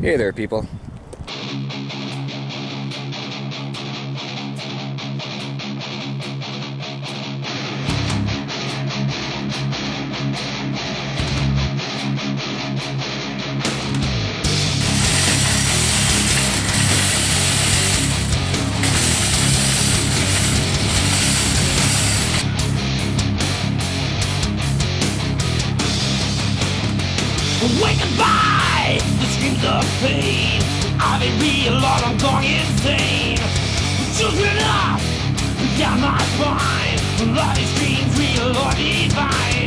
Hey there, people. Waking by the screams of pain. I've been real long, I'm going insane. Children up down my spine. Love these dreams, real or divine.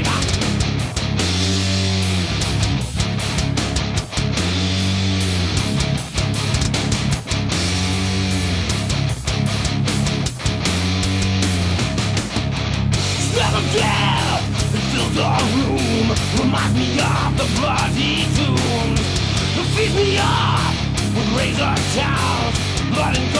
The room. Reminds me of the bloody tomb. It feeds me up with razor towels. Blood and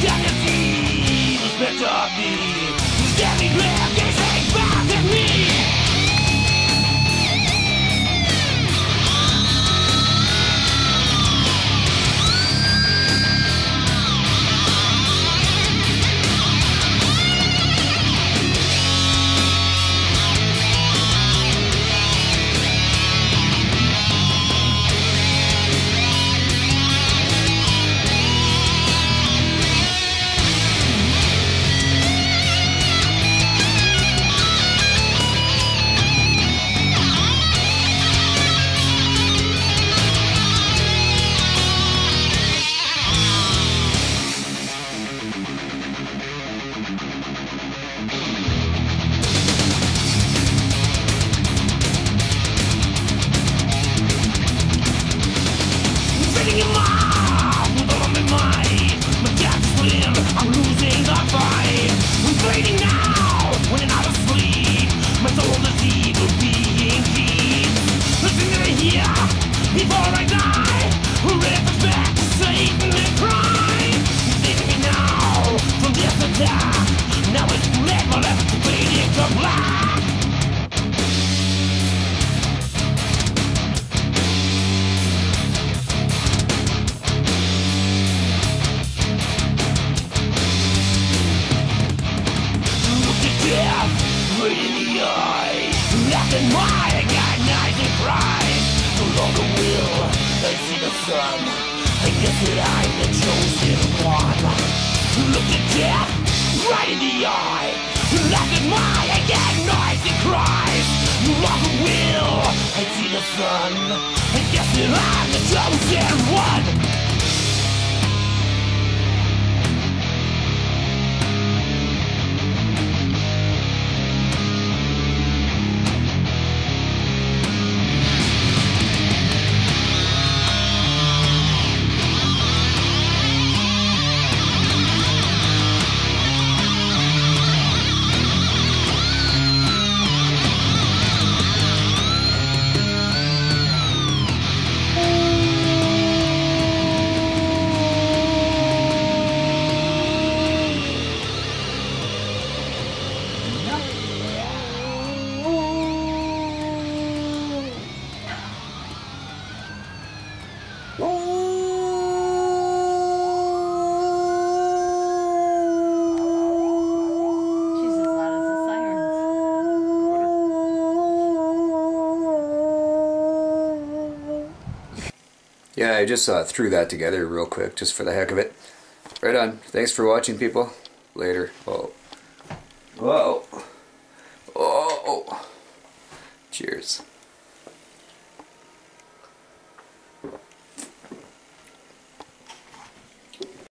can the of me? Now it's left fading to black. Look at death right in the eye. Cries. No longer will I see the sun. I guess that I'm the chosen one. Look at death right in the eye. Laughing my agonizing cries. No longer will I see the sun. I guess that I'm the chosen one. Yeah, I just uh, threw that together real quick, just for the heck of it. Right on. Thanks for watching, people. Later. Oh. Whoa. Oh. Cheers.